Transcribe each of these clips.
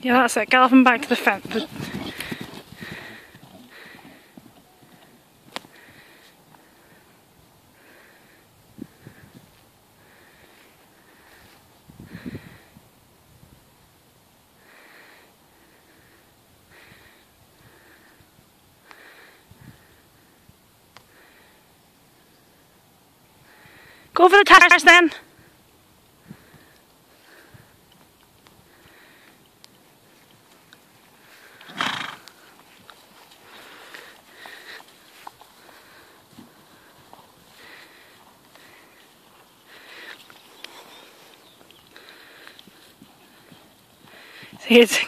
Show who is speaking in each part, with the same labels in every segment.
Speaker 1: Yeah, that's it. Galloping back to the fence. Go for the tires then. It's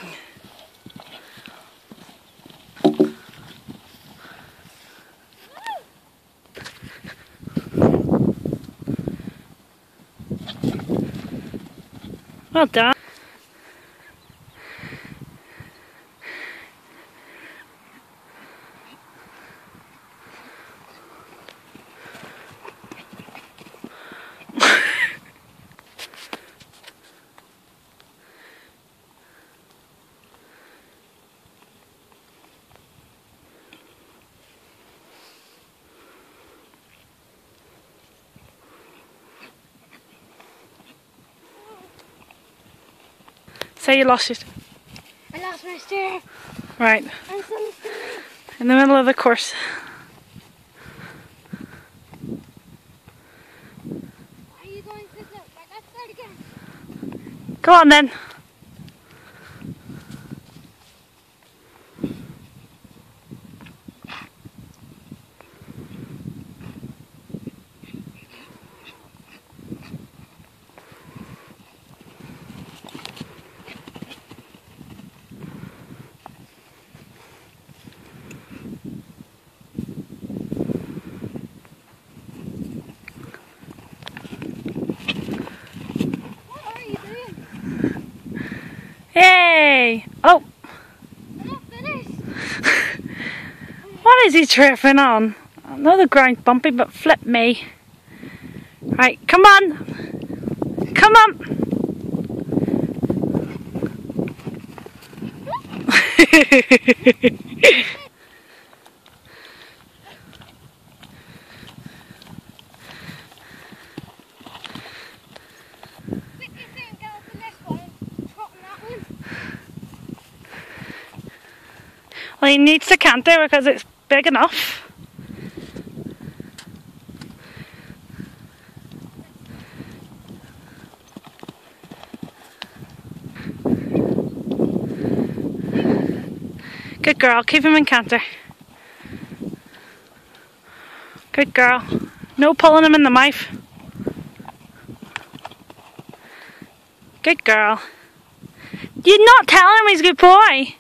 Speaker 1: Well done. Say you lost it.
Speaker 2: I lost my steer.
Speaker 1: Right. In the middle of the course.
Speaker 2: Are you going to look? Right, let's start again.
Speaker 1: Go on then. Yay! Oh, what is he tripping on? The ground's bumpy, but flip me. Right, come on. Come on. well, he needs to canter because it's big enough. Good girl, keep him in canter. Good girl. No pulling him in the mouth. Good girl. You're not telling him he's a good boy.